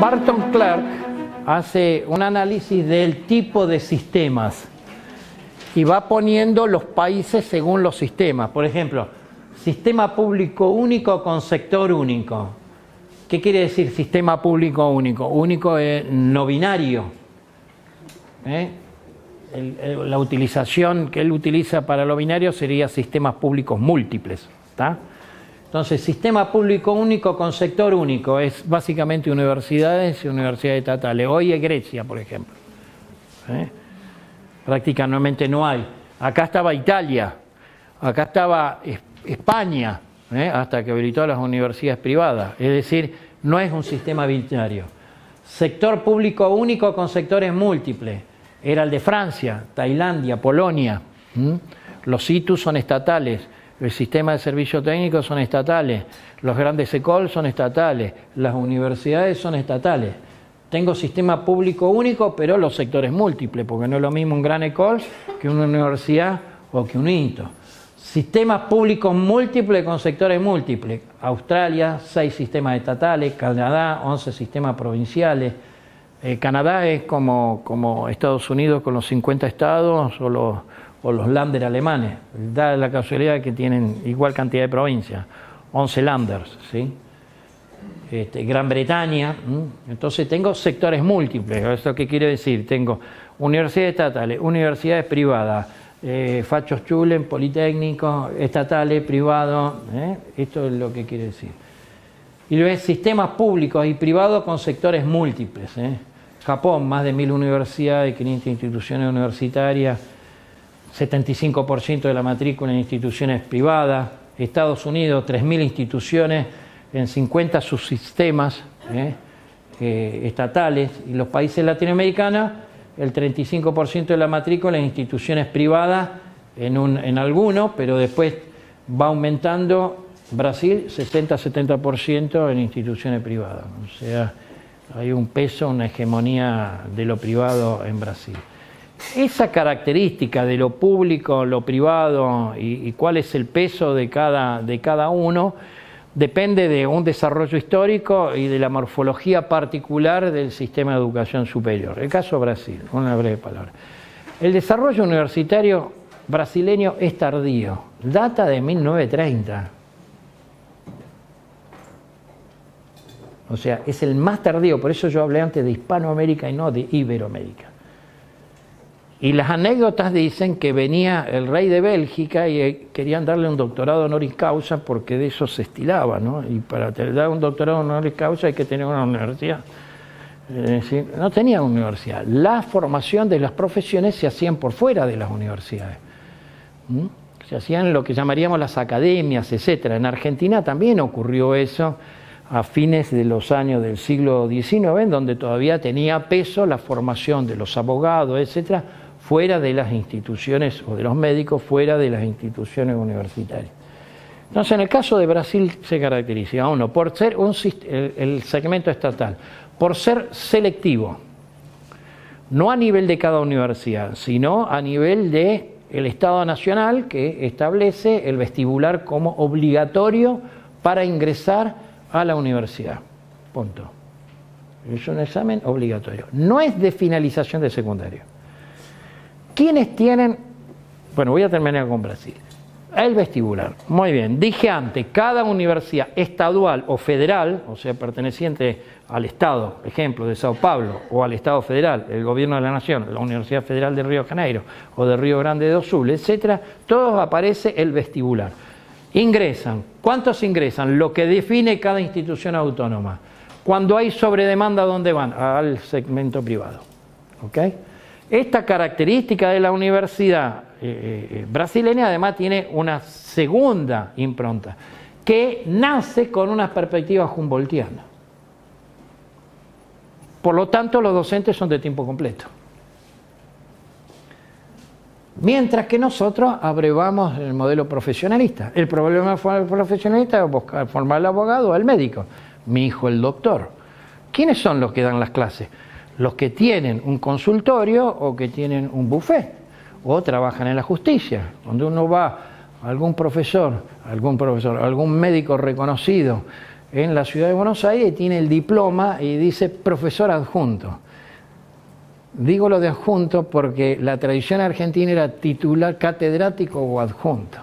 Barton Clark hace un análisis del tipo de sistemas y va poniendo los países según los sistemas. Por ejemplo, sistema público único con sector único. ¿Qué quiere decir sistema público único? Único es no binario. ¿eh? la utilización que él utiliza para lo binario sería sistemas públicos múltiples. Entonces, sistema público único con sector único es básicamente universidades y universidades estatales. Hoy es Grecia, por ejemplo. ¿eh? Prácticamente no hay. Acá estaba Italia, acá estaba España, ¿eh? hasta que habilitó las universidades privadas. Es decir, no es un sistema binario. Sector público único con sectores múltiples. Era el de Francia, Tailandia, Polonia. Los ITUS son estatales. El sistema de servicio técnico son estatales. Los grandes ECOL son estatales. Las universidades son estatales. Tengo sistema público único, pero los sectores múltiples, porque no es lo mismo un gran ECOL que una universidad o que un INTO. Sistemas públicos múltiples con sectores múltiples. Australia, seis sistemas estatales, Canadá, 11 sistemas provinciales. Eh, Canadá es como, como, Estados Unidos con los 50 estados o los, o los Länder alemanes. Da la casualidad que tienen igual cantidad de provincias, 11 Landers. ¿sí? Este, Gran Bretaña. Entonces tengo sectores múltiples. ¿Esto qué quiere decir? Tengo universidades estatales, universidades privadas eh, fachos chulen, politécnicos, estatales, privados, ¿eh? esto es lo que quiere decir. Y luego sistemas públicos y privados con sectores múltiples. ¿eh? Japón, más de mil universidades, 500 instituciones universitarias, 75% de la matrícula en instituciones privadas. Estados Unidos, 3.000 instituciones en 50 subsistemas estatales. Y los países latinoamericanos, el 35% de la matrícula en instituciones privadas, en, un, en algunos, pero después va aumentando Brasil 60-70% en instituciones privadas. O sea, hay un peso, una hegemonía de lo privado en Brasil. Esa característica de lo público, lo privado y, cuál es el peso de cada, de cada uno, depende de un desarrollo histórico y de la morfología particular del sistema de educación superior. El caso Brasil, una breve palabra. El desarrollo universitario brasileño es tardío, data de 1930. O sea, es el más tardío, por eso yo hablé antes de Hispanoamérica y no de Iberoamérica. Y las anécdotas dicen que venía el rey de Bélgica y eh, querían darle un doctorado honoris causa porque de eso se estilaba, ¿no? Y para dar un doctorado honoris causa hay que tener una universidad. Es decir, no tenía universidad. La formación de las profesiones se hacían por fuera de las universidades. Se hacían lo que llamaríamos las academias, etcétera. En Argentina también ocurrió eso a fines de los años del siglo XIX, en donde todavía tenía peso la formación de los abogados, etcétera, fuera de las instituciones, o de los médicos fuera de las instituciones universitarias. Entonces, en el caso de Brasil se caracteriza, uno, por ser un, el, segmento estatal, por ser selectivo, no a nivel de cada universidad, sino a nivel de el Estado Nacional que establece el vestibular como obligatorio para ingresar a la universidad. Punto. Es un examen obligatorio. No es de finalización de secundario. ¿Quiénes tienen? Bueno, voy a terminar con Brasil. El vestibular. Muy bien. Dije antes, cada universidad estadual o federal, o sea, perteneciente al Estado, ejemplo, de Sao Paulo, o al Estado federal, el gobierno de la nación, la Universidad Federal de Río Janeiro, o de Río Grande do Sul, etcétera, todos aparece el vestibular. Ingresan. ¿Cuántos ingresan? Lo que define cada institución autónoma. Cuando hay sobredemanda, ¿dónde van? Al segmento privado. ¿Ok? Esta característica de la universidad eh, eh, eh, brasileña además tiene una segunda impronta, que nace con una perspectiva humboldtiana. Por lo tanto, los docentes son de tiempo completo. Mientras que nosotros abrevamos el modelo profesionalista. El problema profesionalista es buscar formar el abogado o el médico. Mi hijo el doctor. ¿Quiénes son los que dan las clases? Los que tienen un consultorio o que tienen un buffet o trabajan en la justicia. Cuando uno va algún profesor, algún profesor, algún médico reconocido en la ciudad de Buenos Aires y tiene el diploma y dice profesor adjunto. Digo lo de adjunto porque la tradición argentina era titular catedrático o adjunto.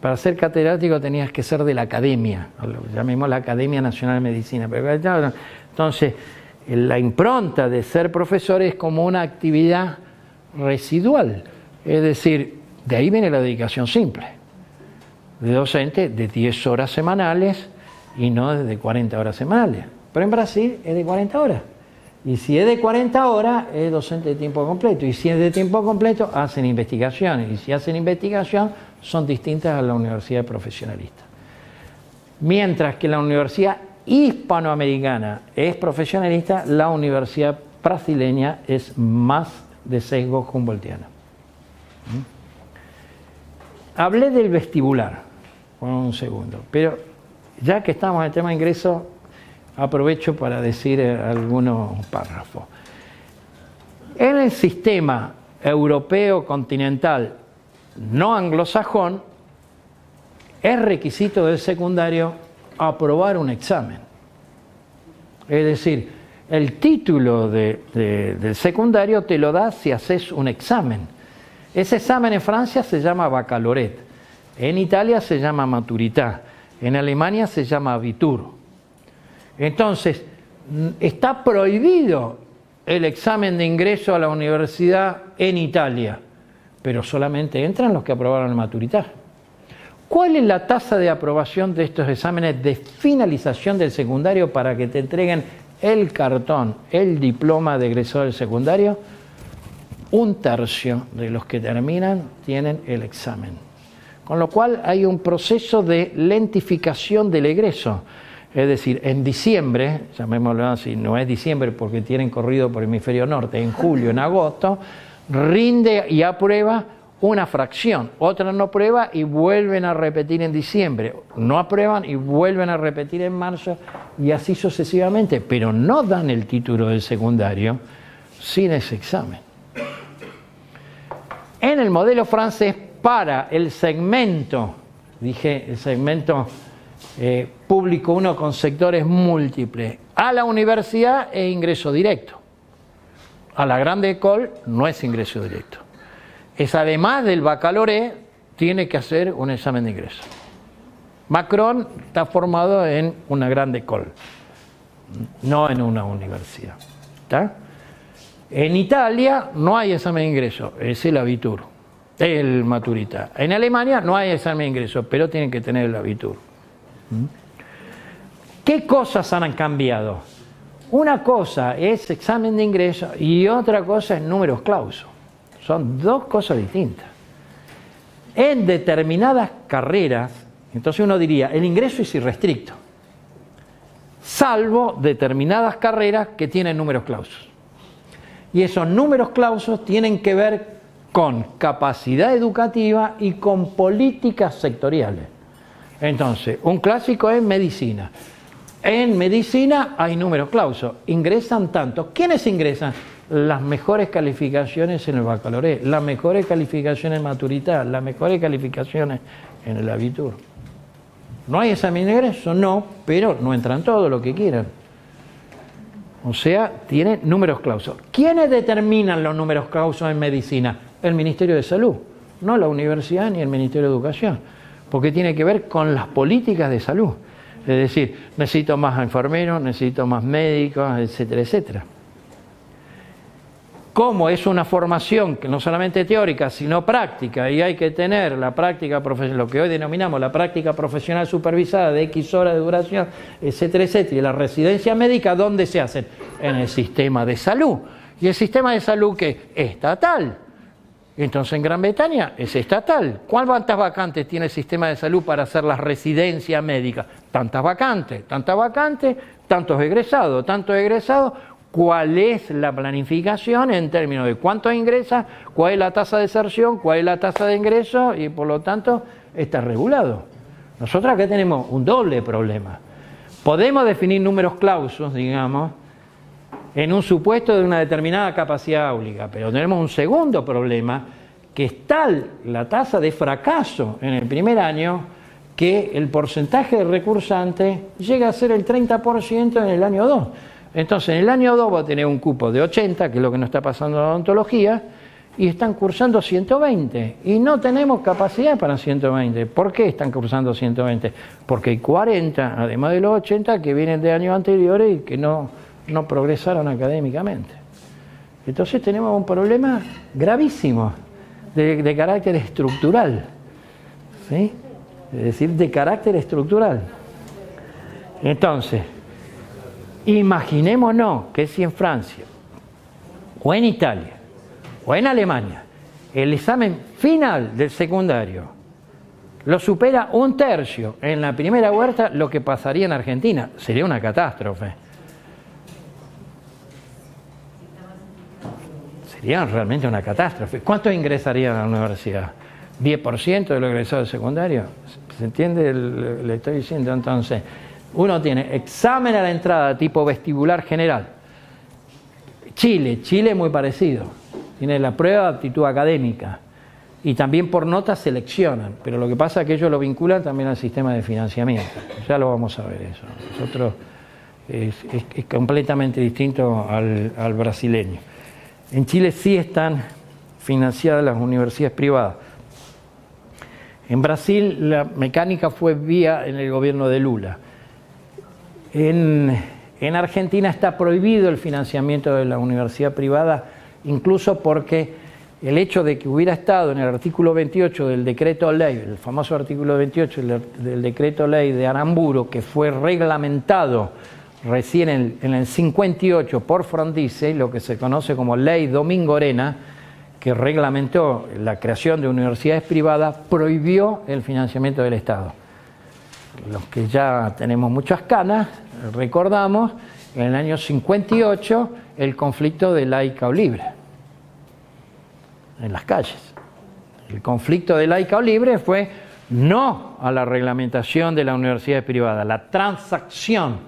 Para ser catedrático tenías que ser de la academia, llamemos la Academia Nacional de Medicina. Entonces, la impronta de ser profesor es como una actividad residual, es decir, de ahí viene la dedicación simple, de docente de 10 horas semanales y no de 40 horas semanales. Pero en Brasil es de 40 horas. Y si es de 40 horas, es docente de tiempo completo. Y si es de tiempo completo, hacen investigaciones. Y si hacen investigación, son distintas a la universidad profesionalista. Mientras que la universidad hispanoamericana es profesionalista, la universidad brasileña es más de sesgo humboldtiano. ¿Mm? Hablé del vestibular, un segundo, pero ya que estamos en el tema de ingreso, aprovecho para decir eh, algunos párrafos. En el sistema europeo continental no anglosajón, es requisito del secundario aprobar un examen. Es decir, el título del secundario te lo da si haces un examen. Ese examen en Francia se llama baccalaureat, en Italia se llama maturità, en Alemania se llama abitur. Entonces, está prohibido el examen de ingreso a la universidad en Italia, pero solamente entran los que aprobaron el maturità. ¿Cuál es la tasa de aprobación de estos exámenes de finalización del secundario para que te entreguen el cartón, el diploma de egresor del secundario? un tercio de los que terminan tienen el examen. Con lo cual hay un proceso de lentificación del egreso. Es decir, en diciembre, llamémoslo así, no es diciembre porque tienen corrido por el hemisferio norte, en julio, en agosto, rinde y aprueba una fracción, otra no prueba y vuelven a repetir en diciembre, no aprueban y vuelven a repetir en marzo y así sucesivamente, pero no dan el título del secundario sin ese examen. En el modelo francés, para el segmento, dije el segmento eh, público uno con sectores múltiples, a la universidad es ingreso directo. A la grande école no es ingreso directo. Es además del baccalaureat, tiene que hacer un examen de ingreso. Macron está formado en una grande école, no en una universidad. ¿Está? En Italia no hay examen de ingreso, es el abitur, el maturita. En Alemania no hay examen de ingreso, pero tienen que tener el abitur. ¿Mm? ¿Qué cosas han cambiado? Una cosa es examen de ingreso y otra cosa es números clausos. Son dos cosas distintas. En determinadas carreras, entonces uno diría, el ingreso es irrestricto, salvo determinadas carreras que tienen números clausos. Y esos números clausos tienen que ver con capacidad educativa y con políticas sectoriales. Entonces, un clásico es medicina. En medicina hay números clausos. Ingresan tanto. ¿Quiénes ingresan? Las mejores calificaciones en el baccalaureat, las mejores calificaciones en maturidad, las mejores calificaciones en el abitur. ¿No hay examen de ingreso? No, pero no entran todos lo que quieran. O sea, tiene números clausos. ¿Quiénes determinan los números clausos en medicina? El Ministerio de Salud, no la universidad ni el Ministerio de Educación, porque tiene que ver con las políticas de salud. Es decir, necesito más enfermeros, necesito más médicos, etcétera, etcétera como es una formación que no solamente teórica, sino práctica, y hay que tener la práctica lo que hoy denominamos la práctica profesional supervisada de X horas de duración, etcétera, etcétera, y la residencia médica, ¿dónde se hacen? En el sistema de salud. Y el sistema de salud que es estatal. Entonces en Gran Bretaña es estatal. ¿Cuántas vacantes tiene el sistema de salud para hacer la residencia médica? Tantas vacantes, tantas vacantes, tantos egresados, tantos egresados, cuál es la planificación en términos de cuánto ingresa, cuál es la tasa de deserción, cuál es la tasa de ingreso y por lo tanto está regulado. Nosotros acá tenemos un doble problema. Podemos definir números clausos, digamos, en un supuesto de una determinada capacidad áulica, pero tenemos un segundo problema que es tal la tasa de fracaso en el primer año que el porcentaje de recursante llega a ser el 30% en el año 2. Entonces, en el año 2 va a tener un cupo de 80, que es lo que nos está pasando en la odontología, y están cursando 120. Y no tenemos capacidad para 120. ¿Por qué están cursando 120? Porque hay 40, además de los 80, que vienen de años anteriores y que no, no progresaron académicamente. Entonces tenemos un problema gravísimo de, de carácter estructural. ¿sí? Es decir, de carácter estructural. Entonces, imaginémonos que si en Francia o en Italia o en Alemania el examen final del secundario lo supera un tercio en la primera huerta, lo que pasaría en Argentina sería una catástrofe. Sería realmente una catástrofe. ¿Cuántos ingresarían a la universidad? ¿10% de los egresados secundarios? ¿Se entiende? Le estoy diciendo entonces. Uno tiene examen a la entrada tipo vestibular general. Chile, Chile muy parecido. Tiene la prueba de aptitud académica y también por notas seleccionan, pero lo que pasa es que ellos lo vinculan también al sistema de financiamiento. Ya lo vamos a ver eso. Nosotros es, completamente distinto al brasileño. En Chile sí están financiadas las universidades privadas. En Brasil la mecánica fue vía en el gobierno de Lula. En, Argentina está prohibido el financiamiento de la universidad privada, incluso porque el hecho de que hubiera estado en el artículo 28 del decreto ley, el famoso artículo 28 del decreto ley de Aramburo, que fue reglamentado recién en, en el 58 por Frondice, lo que se conoce como ley Domingo Arena, que reglamentó la creación de universidades privadas, prohibió el financiamiento del Estado. Los que ya tenemos muchas canas, recordamos en el año 58 el conflicto de laica o libre en las calles. El conflicto de laica o libre fue no a la reglamentación de la universidad privada, la transacción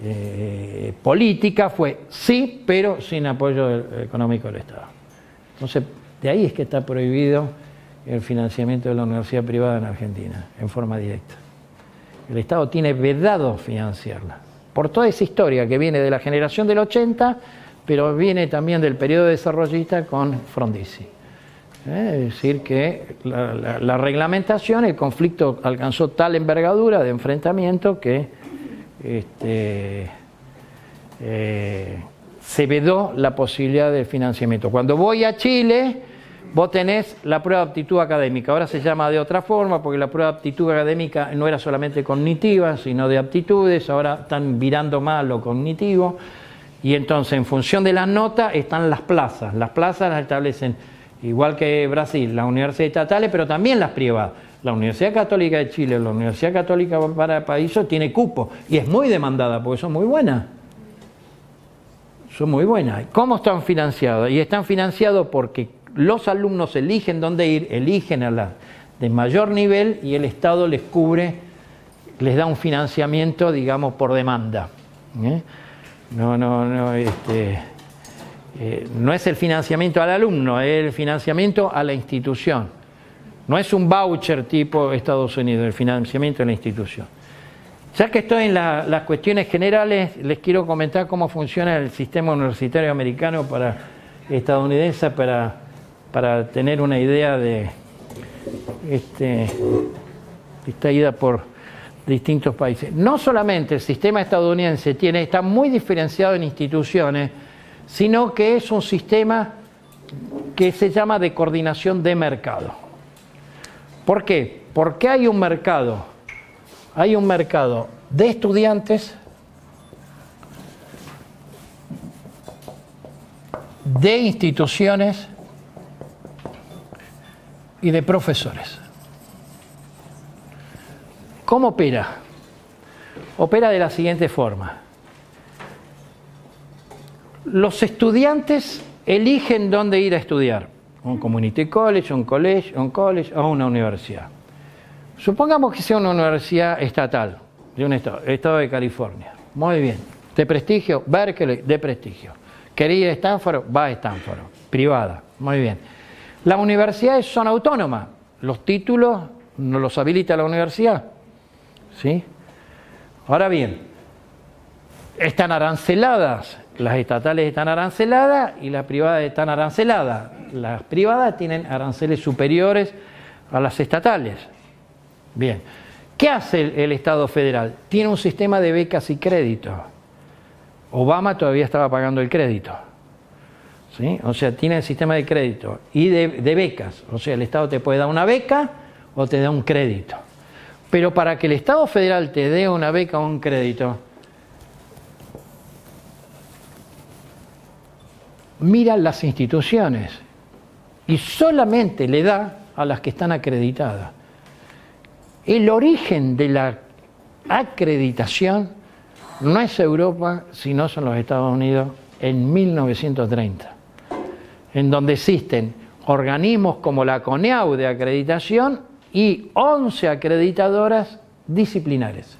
eh, política fue sí, pero sin apoyo económico del Estado. Entonces, de ahí es que está prohibido el financiamiento de la universidad privada en Argentina, en forma directa. El Estado tiene vedado financiarla, por toda esa historia que viene de la generación del 80, pero viene también del periodo desarrollista con Frondizi. ¿Eh? Es decir, que la, reglamentación, el conflicto alcanzó tal envergadura de enfrentamiento que este, eh, se vedó la posibilidad de financiamiento. Cuando voy a Chile, vos tenés la prueba de aptitud académica. Ahora se llama de otra forma porque la prueba de aptitud académica no era solamente cognitiva, sino de aptitudes. Ahora están virando más lo cognitivo. Y entonces, en función de las notas, están las plazas. Las plazas las establecen, igual que Brasil, las universidades estatales, pero también las privadas. La Universidad Católica de Chile, la Universidad Católica para Países tiene cupo y es muy demandada porque son muy buenas son muy buenas. ¿Cómo están financiadas? Y están financiados porque los alumnos eligen dónde ir, eligen a la de mayor nivel y el Estado les cubre, les da un financiamiento, digamos, por demanda. ¿eh? No, no, no, este, eh, no es el financiamiento al alumno, es el financiamiento a la institución. No es un voucher tipo Estados Unidos, el financiamiento a la institución. Ya que estoy en las cuestiones generales, les quiero comentar cómo funciona el sistema universitario americano para estadounidense para, para tener una idea de este, esta ida por distintos países. No solamente el sistema estadounidense tiene, está muy diferenciado en instituciones, sino que es un sistema que se llama de coordinación de mercado. ¿Por qué? Porque hay un mercado hay un mercado de estudiantes, de instituciones y de profesores. ¿Cómo opera? Opera de la siguiente forma. Los estudiantes eligen dónde ir a estudiar, un community college, un college, un college o una universidad. Supongamos que sea una universidad estatal, de un estado, estado de California. Muy bien. De prestigio, Berkeley, de prestigio. Quería Stanford, va a Stanford. Privada. Muy bien. Las universidades son autónomas, los títulos no los habilita la universidad. ¿Sí? Ahora bien, están aranceladas, las estatales están aranceladas y las privadas están aranceladas. Las privadas tienen aranceles superiores a las estatales. Bien, ¿qué hace el, Estado federal? Tiene un sistema de becas y créditos. Obama todavía estaba pagando el crédito. O sea, tiene el sistema de crédito y de, de becas. O sea, el Estado te puede dar una beca o te da un crédito. Pero para que el Estado federal te dé una beca o un crédito, mira las instituciones y solamente le da a las que están acreditadas. El origen de la acreditación no es Europa, sino son los Estados Unidos en 1930, en donde existen organismos como la CONEAU de acreditación y 11 acreditadoras disciplinares.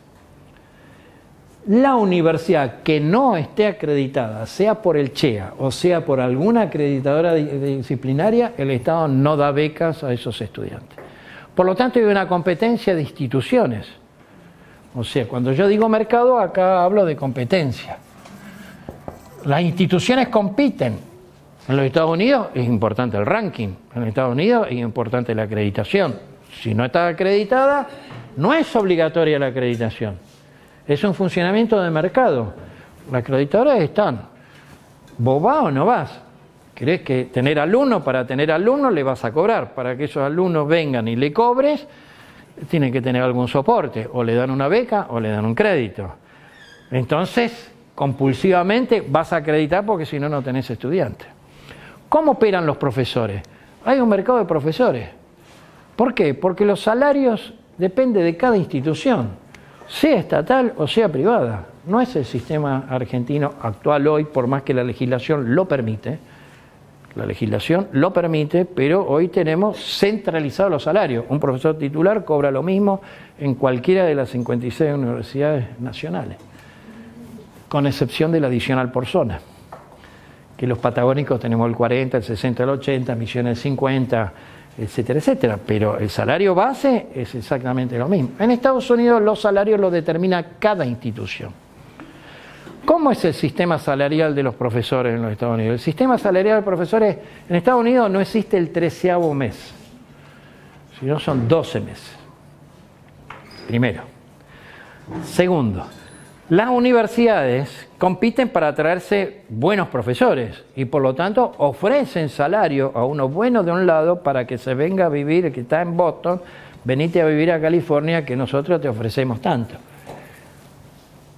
La universidad que no esté acreditada, sea por el CHEA o sea por alguna acreditadora disciplinaria, el Estado no da becas a esos estudiantes. Por lo tanto, hay una competencia de instituciones. O sea, cuando yo digo mercado, acá hablo de competencia. Las instituciones compiten. En los Estados Unidos es importante el ranking, en los Estados Unidos es importante la acreditación, si no está acreditada, no es obligatoria la acreditación. Es un funcionamiento de mercado. Las acreditadoras están. ¿Vos vas o no vas? ¿Crees que tener alumnos, para tener alumnos le vas a cobrar? Para que esos alumnos vengan y le cobres, tienen que tener algún soporte. O le dan una beca o le dan un crédito. Entonces, compulsivamente vas a acreditar porque si no, no tenés estudiantes. ¿Cómo operan los profesores? Hay un mercado de profesores. ¿Por qué? Porque los salarios dependen de cada institución, sea estatal o sea privada. No es el sistema argentino actual hoy, por más que la legislación lo permite. La legislación lo permite, pero hoy tenemos centralizados los salarios. Un profesor titular cobra lo mismo en cualquiera de las 56 universidades nacionales, con excepción de la adicional por zona, que los patagónicos tenemos el 40, el 60, el 80, Misiones el 50, etcétera, etcétera. Pero el salario base es exactamente lo mismo. En Estados Unidos los salarios los determina cada institución. ¿Cómo es el sistema salarial de los profesores en los Estados Unidos? El sistema salarial de profesores en Estados Unidos no existe el treceavo mes, sino son 12 meses. Primero. Segundo, las universidades compiten para traerse buenos profesores y por lo tanto ofrecen salario a unos buenos de un lado para que se venga a vivir, que está en Boston, venite a vivir a California que nosotros te ofrecemos tanto.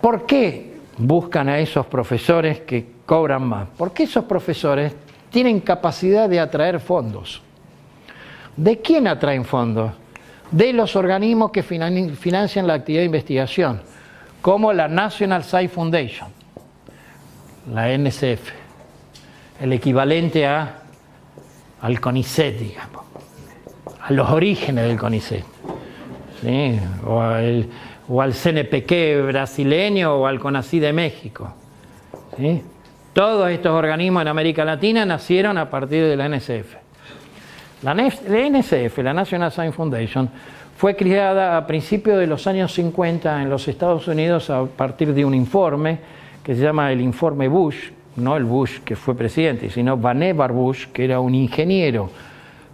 ¿Por qué buscan a esos profesores que cobran más? Porque esos profesores tienen capacidad de atraer fondos. ¿De quién atraen fondos? De los organismos que financian la actividad de investigación como la National Science Foundation, la NCF, el equivalente a, al CONICET, digamos, a los orígenes del CONICET, o, al, CNPq brasileño o al CONACI de México. Todos estos organismos en América Latina nacieron a partir de la NCF. La, NCF, la National Science Foundation, fue creada a principios de los años 50 en los Estados Unidos a partir de un informe que se llama el informe Bush, no el Bush que fue presidente, sino Vannevar Bush, que era un ingeniero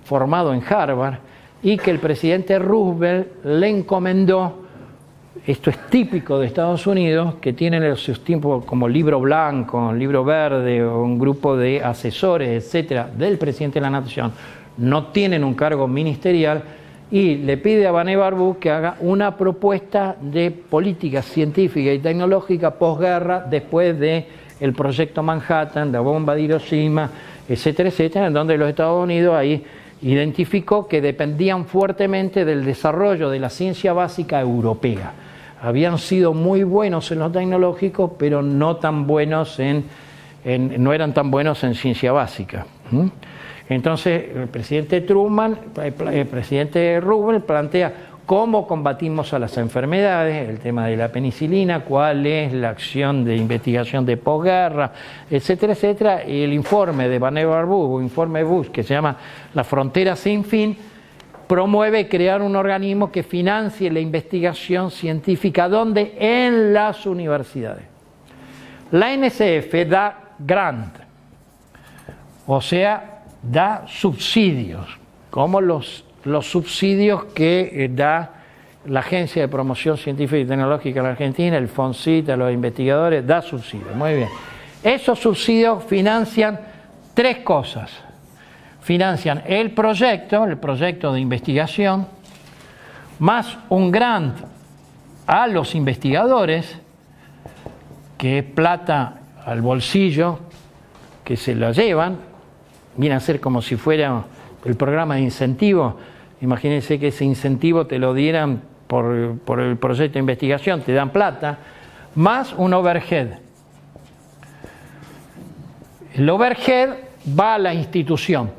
formado en Harvard y que el presidente Roosevelt le encomendó, esto es típico de Estados Unidos, que tienen en sus tiempos como libro blanco, libro verde o un grupo de asesores, etcétera, del presidente de la nación, no tienen un cargo ministerial, y le pide a Bané Barbu que haga una propuesta de política científica y tecnológica posguerra después de el proyecto Manhattan, la bomba de Hiroshima, etcétera, etcétera, en donde los Estados Unidos ahí identificó que dependían fuertemente del desarrollo de la ciencia básica europea. Habían sido muy buenos en los tecnológicos, pero no tan buenos en, no eran tan buenos en ciencia básica. Entonces, el presidente Truman, el presidente Rubel plantea cómo combatimos a las enfermedades, el tema de la penicilina, cuál es la acción de investigación de posguerra, etcétera, etcétera. Y el informe de Van Bush, informe Bush, que se llama La frontera sin fin, promueve crear un organismo que financie la investigación científica. ¿Dónde? En las universidades. La NSF da grant, o sea, da subsidios, como los los subsidios que eh, da la Agencia de Promoción Científica y Tecnológica en la Argentina, el FONCIT, a los investigadores, da subsidios. Muy bien. Esos subsidios financian tres cosas. Financian el proyecto, el proyecto de investigación, más un grant a los investigadores, que es plata al bolsillo, que se la llevan, viene a ser como si fuera el programa de incentivo Imagínense que ese incentivo te lo dieran por, el proyecto de investigación, te dan plata, más un overhead. El overhead va a la institución.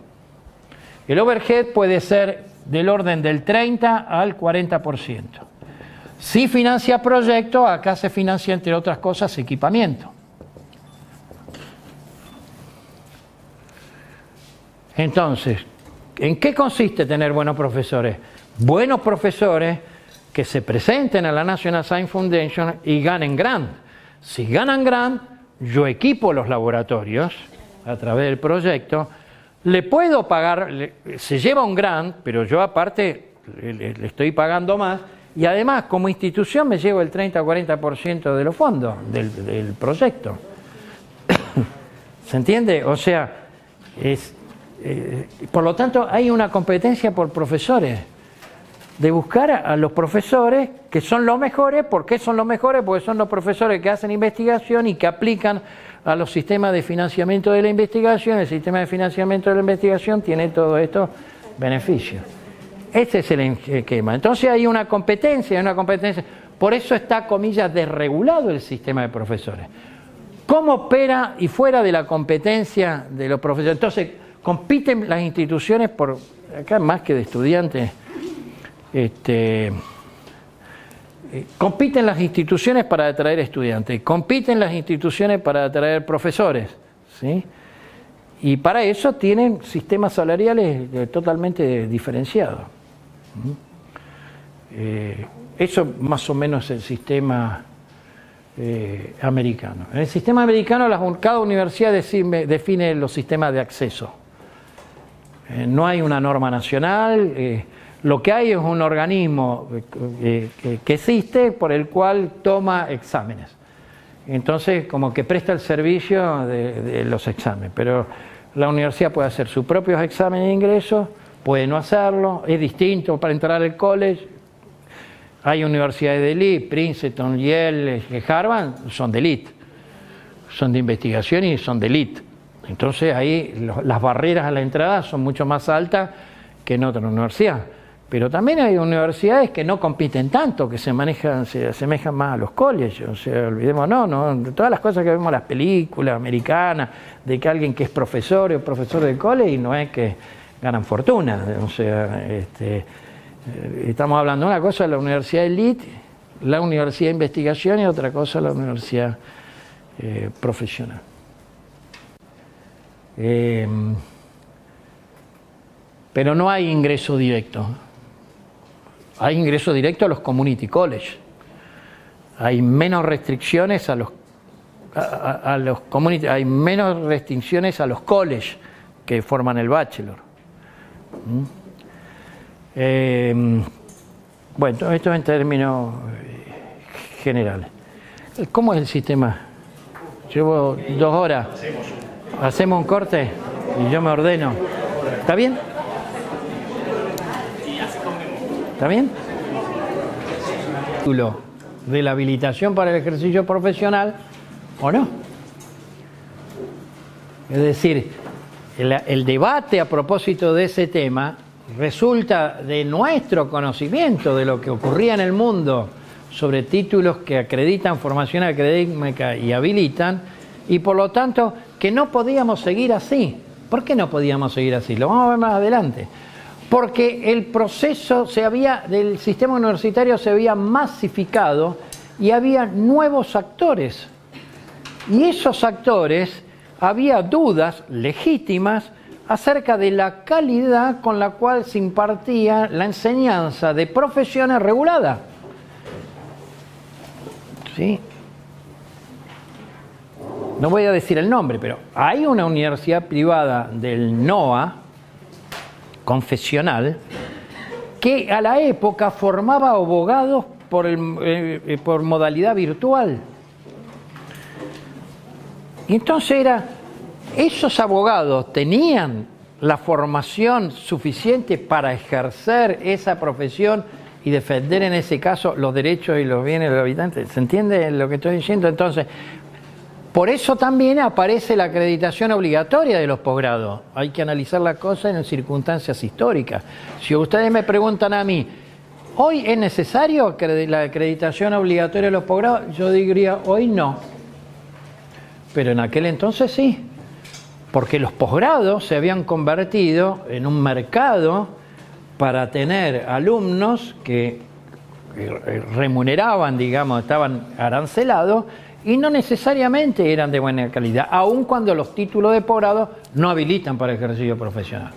El overhead puede ser del orden del 30 al 40%. Si financia proyectos, acá se financia, entre otras cosas, equipamiento. Entonces, ¿En qué consiste tener buenos profesores? Buenos profesores que se presenten a la National Science Foundation y ganen grant. Si ganan grant, yo equipo los laboratorios a través del proyecto, le puedo pagar, se lleva un grant, pero yo aparte le, estoy pagando más y además como institución me llevo el 30 o 40% de los fondos del, del proyecto. ¿Se entiende? O sea, es, eh, por lo tanto, hay una competencia por profesores, de buscar a, los profesores que son los mejores. ¿Por qué son los mejores? Porque son los profesores que hacen investigación y que aplican a los sistemas de financiamiento de la investigación. El sistema de financiamiento de la investigación tiene todos estos beneficios. Este es el esquema. Entonces hay una competencia, hay una competencia. Por eso está, comillas, desregulado el sistema de profesores. ¿Cómo opera y fuera de la competencia de los profesores? Entonces, compiten las instituciones por, acá más que de estudiantes, este, eh, compiten las instituciones para atraer estudiantes, compiten las instituciones para atraer profesores, ¿sí? Y para eso tienen sistemas salariales eh, totalmente diferenciados. Eh, eso más o menos el sistema americano. En el sistema americano cada universidad define los sistemas de acceso. Eh, no hay una norma nacional, eh, lo que hay es un organismo eh, que existe por el cual toma exámenes. Entonces, como que presta el servicio de, los exámenes, pero la universidad puede hacer sus propios exámenes de ingreso, puede no hacerlo, es distinto para entrar al college. Hay universidades de elite, Princeton, Yale, Harvard, son de elite, son de investigación y son de elite. Entonces ahí las barreras a la entrada son mucho más altas que en otra universidad. Pero también hay universidades que no compiten tanto, que se manejan, se asemejan más a los colleges. O sea, olvidemos, no, no, todas las cosas que vemos en las películas americanas, de que alguien que es profesor o profesor del college no es que ganan fortuna. O sea, este, eh, estamos hablando de una cosa la universidad elite, la universidad de investigación y otra cosa la universidad eh, profesional. Em, pero no hay ingreso directo. Hay ingreso directo a los community college. Hay menos restricciones a los a, los community, hay menos restricciones a los college que forman el bachelor. Em, bueno, esto en términos eh, generales. ¿Cómo es el sistema? Llevo dos horas. Hacemos un corte y yo me ordeno. ¿Está bien? ¿Está bien? De la habilitación para el ejercicio profesional o no. Es decir, el, debate a propósito de ese tema resulta de nuestro conocimiento de lo que ocurría en el mundo sobre títulos que acreditan formación académica y habilitan, y por lo tanto que no podíamos seguir así. ¿Por qué no podíamos seguir así? Lo vamos a ver más adelante. porque el proceso se había, del sistema universitario se había masificado y había nuevos actores. Y esos actores había dudas legítimas acerca de la calidad con la cual se impartía la enseñanza de profesiones reguladas. ¿Sí? No voy a decir el nombre, pero hay una universidad privada del NOA, confesional, que a la época formaba abogados por, eh, por modalidad virtual. Y entonces era esos abogados tenían la formación suficiente para ejercer esa profesión y defender en ese caso los derechos y los bienes de los habitantes. ¿Se entiende lo que estoy diciendo? Entonces, por eso también aparece la acreditación obligatoria de los posgrados. Hay que analizar la cosa en circunstancias históricas. Si ustedes me preguntan a mí, ¿hoy es necesario la acreditación obligatoria de los posgrados? Yo diría, hoy no. Pero en aquel entonces sí porque los posgrados se habían convertido en un mercado para tener alumnos que remuneraban, digamos, estaban arancelados y no necesariamente eran de buena calidad, aun cuando los títulos de posgrado no habilitan para el ejercicio profesional,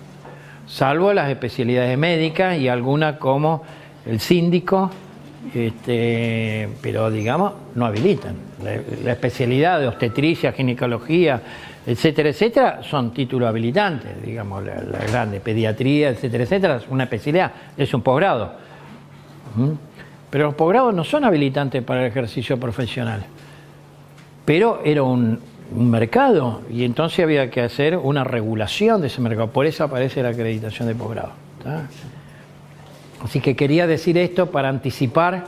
salvo las especialidades médicas y algunas como el síndico, este, pero digamos, no habilitan. La, especialidad de obstetricia, ginecología, etcétera, etcétera, son títulos habilitantes, digamos, la, grande pediatría, etcétera, etcétera, es una especialidad, es un posgrado. ¿Mm? Pero los posgrados no son habilitantes para el ejercicio profesional. Pero era un, mercado y entonces había que hacer una regulación de ese mercado. Por eso aparece la acreditación de posgrado. Así que quería decir esto para anticipar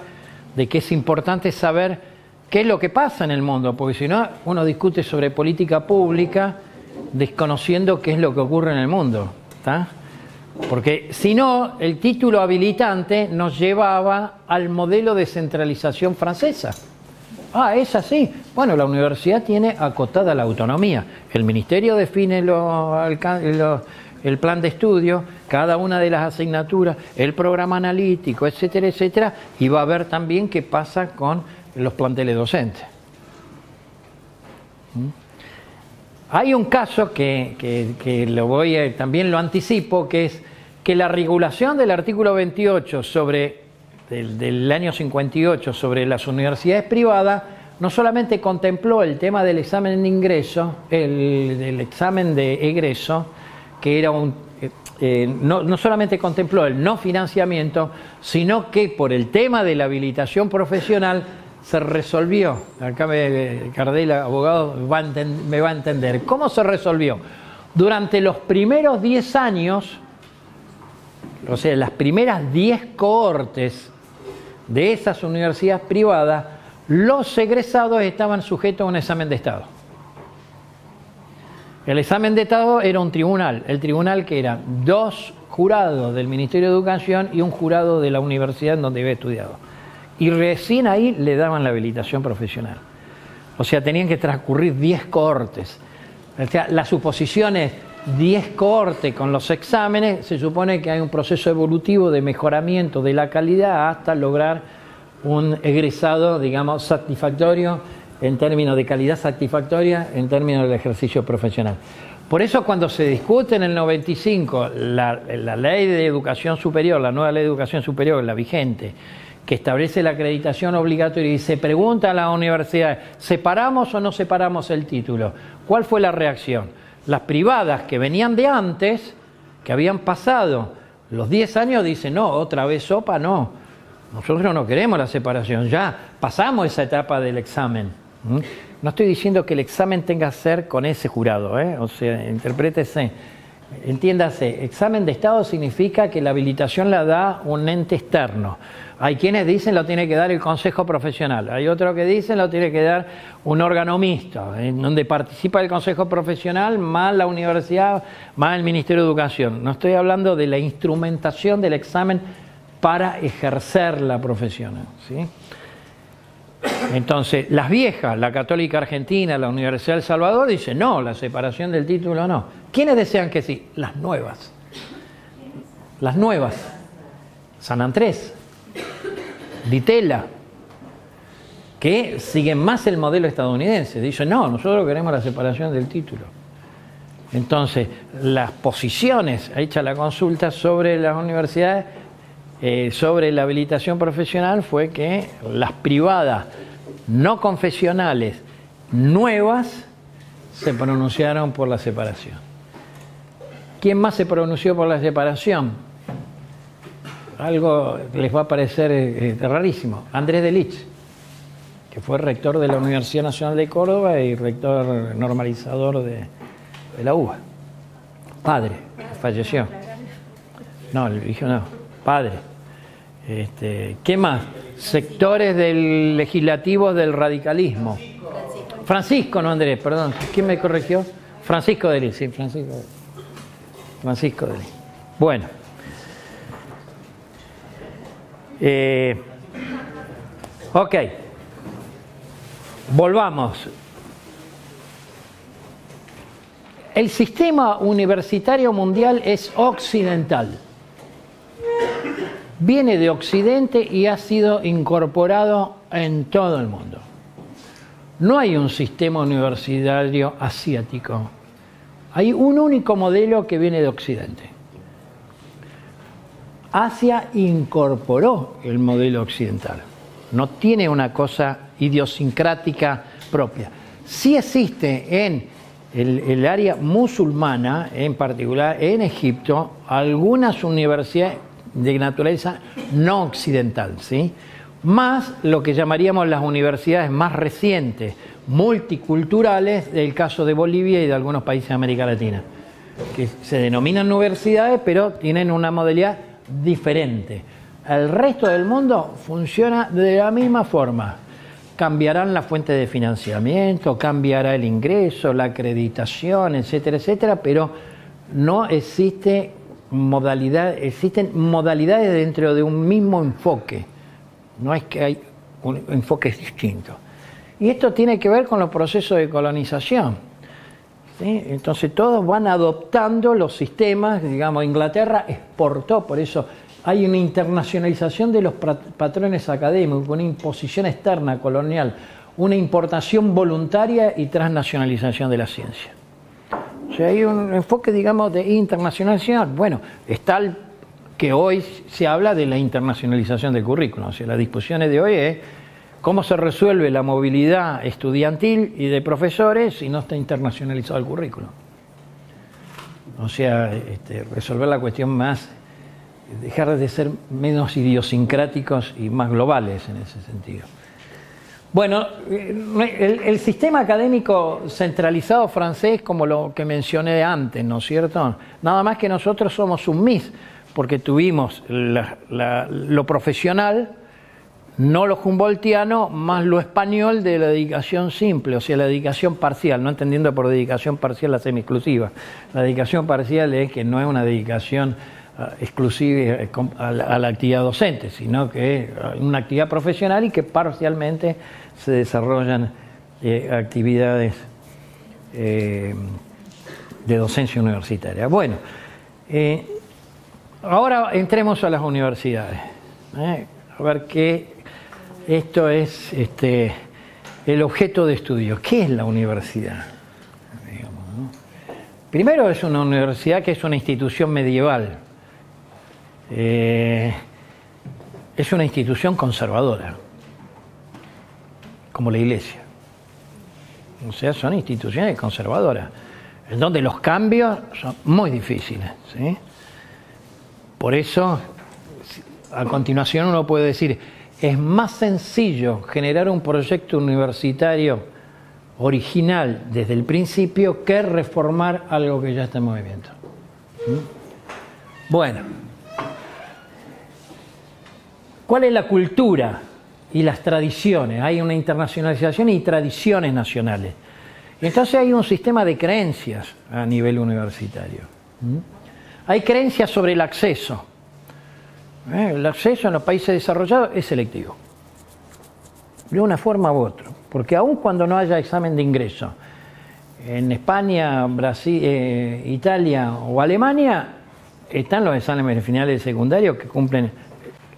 de que es importante saber qué es lo que pasa en el mundo, porque si no, uno discute sobre política pública desconociendo qué es lo que ocurre en el mundo. Porque si no, el título habilitante nos llevaba al modelo de centralización francesa. Ah, es así. Bueno, la universidad tiene acotada la autonomía. El ministerio define el plan de estudio, cada una de las asignaturas, el programa analítico, etcétera, etcétera, y va a ver también qué pasa con los planteles docentes. ¿Mm? Hay un caso que, lo voy a, también lo anticipo, que es que la regulación del artículo 28 sobre, del, año 58 sobre las universidades privadas no solamente contempló el tema del examen de ingreso, el, del examen de egreso, que era un, eh, eh, no, no, solamente contempló el no financiamiento, sino que por el tema de la habilitación profesional se resolvió. Acá me, Cardela, abogado, me va a entender. ¿Cómo se resolvió? Durante los primeros 10 años, o sea, las primeras 10 cohortes de esas universidades privadas, los egresados estaban sujetos a un examen de Estado. El examen de Estado era un tribunal, el tribunal que era dos jurados del Ministerio de Educación y un jurado de la universidad en donde había estudiado y recién ahí le daban la habilitación profesional. O sea, tenían que transcurrir 10 cohortes. O sea, la suposición es 10 cohortes con los exámenes, se supone que hay un proceso evolutivo de mejoramiento de la calidad hasta lograr un egresado, digamos, satisfactorio en términos de calidad satisfactoria, en términos del ejercicio profesional. Por eso cuando se discute en el 95 la, la ley de educación superior, la nueva ley de educación superior, la vigente, que establece la acreditación obligatoria y se pregunta a la universidad, ¿separamos o no separamos el título? ¿Cuál fue la reacción? Las privadas que venían de antes, que habían pasado los 10 años, dicen, no, otra vez sopa, no. Nosotros no queremos la separación, ya pasamos esa etapa del examen. No estoy diciendo que el examen tenga que ser con ese jurado, ¿eh? o sea, interprétese. Entiéndase, examen de Estado significa que la habilitación la da un ente externo. Hay quienes dicen lo tiene que dar el Consejo Profesional, hay otros que dicen lo tiene que dar un órgano mixto, en donde participa el Consejo Profesional más la universidad, más el Ministerio de Educación. No estoy hablando de la instrumentación del examen para ejercer la profesión. ¿sí? Entonces, las viejas, la Católica Argentina, la Universidad del Salvador, dicen no, la separación del título no. ¿Quiénes desean que sí? Las nuevas. las nuevas, San Andrés, Ditela, que siguen más el modelo estadounidense. Dicen, no, nosotros queremos la separación del título. Entonces, las posiciones, hecha la consulta sobre las universidades, eh, sobre la habilitación profesional, fue que las privadas no confesionales nuevas se pronunciaron por la separación. ¿Quién más se pronunció por la separación? Algo les va a parecer eh, rarísimo. Andrés Delich, que fue rector de la Universidad Nacional de Córdoba y rector normalizador de, la UBA. Padre, falleció. No, el hijo no, padre. Este, ¿Qué más? Sectores del legislativo del radicalismo. Francisco, no Andrés, perdón. ¿Quién me corrigió? Francisco de Lis, sí, Francisco. Francisco de Lis. Bueno. Eh, ok. Volvamos. El sistema universitario mundial es occidental. Viene de Occidente y ha sido incorporado en todo el mundo. No hay un sistema universitario asiático. Hay un único modelo que viene de Occidente. Asia incorporó el modelo occidental. No tiene una cosa idiosincrática propia. Sí existe en el, área musulmana, en particular en Egipto, algunas universidades de naturaleza no occidental, ¿sí? más lo que llamaríamos las universidades más recientes, multiculturales, del caso de Bolivia y de algunos países de América Latina, que se denominan universidades, pero tienen una modalidad diferente. El resto del mundo funciona de la misma forma. Cambiarán la fuente de financiamiento, cambiará el ingreso, la acreditación, etcétera, etcétera, pero no existe modalidad, existen modalidades dentro de un mismo enfoque no es que hay un enfoque distinto. Y esto tiene que ver con los procesos de colonización. Entonces todos van adoptando los sistemas, digamos, Inglaterra exportó, por eso hay una internacionalización de los patrones académicos, una imposición externa colonial, una importación voluntaria y transnacionalización de la ciencia. Sea, hay un enfoque, digamos, de internacionalización. Bueno, está el que hoy se habla de la internacionalización del currículum. O sea, las discusiones de hoy es cómo se resuelve la movilidad estudiantil y de profesores si no está internacionalizado el currículum. O sea, este, resolver la cuestión más, dejar de ser menos idiosincráticos y más globales en ese sentido. Bueno, el, el, sistema académico centralizado francés, como lo que mencioné antes, ¿no es cierto? Nada más que nosotros somos un MIS porque tuvimos lo profesional, no lo humboldtiano, más lo español de la dedicación simple, o sea, la dedicación parcial, no entendiendo por dedicación parcial la semi-exclusiva. La dedicación parcial es que no es una dedicación ah, exclusiva eh, a la, actividad docente, sino que es una actividad profesional y que parcialmente se desarrollan eh, actividades eh, de docencia universitaria. Bueno, Ahora entremos a las universidades. ¿eh? A ver qué esto es este, el objeto de estudio. ¿Qué es la universidad? Primero es una universidad que es una institución medieval. Eh, es una institución conservadora, como la iglesia. O sea, son instituciones conservadoras, en donde los cambios son muy difíciles. ¿sí? Por eso, a continuación uno puede decir, es más sencillo generar un proyecto universitario original desde el principio que reformar algo que ya está en movimiento. ¿Mm? Bueno, ¿cuál es la cultura y las tradiciones? Hay una internacionalización y tradiciones nacionales. Entonces hay un sistema de creencias a nivel universitario. ¿Mm? Hay creencias sobre el acceso. ¿Eh? El acceso en los países desarrollados es selectivo, de una forma u otra, porque aun cuando no haya examen de ingreso, en España, Brasil, eh, Italia o Alemania, están los exámenes finales secundarios que cumplen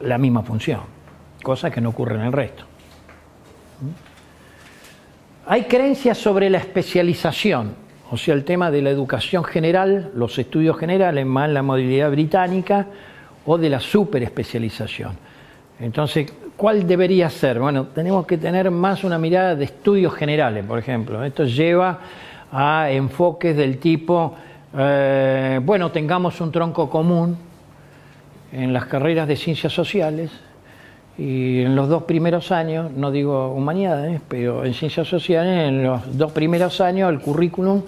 la misma función, cosa que no ocurre en el resto. Hay creencias sobre la especialización, o sea, el tema de la educación general, los estudios generales, más la modalidad británica, o de la superespecialización. Entonces, ¿cuál debería ser? Bueno, tenemos que tener más una mirada de estudios generales, por ejemplo. Esto lleva a enfoques del tipo, eh, bueno, tengamos un tronco común en las carreras de ciencias sociales y en los dos primeros años, no digo humanidades, pero en ciencias sociales, en los dos primeros años el currículum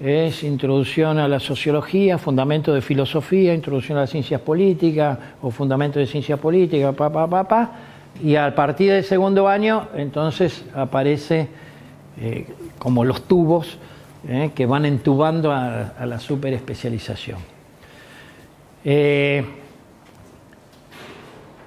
es introducción a la sociología, fundamento de filosofía, introducción a las ciencias políticas o fundamento de ciencias políticas, pa, pa, pa, pa, y a partir del segundo año entonces aparece eh, como los tubos eh, que van entubando a, la superespecialización. Eh,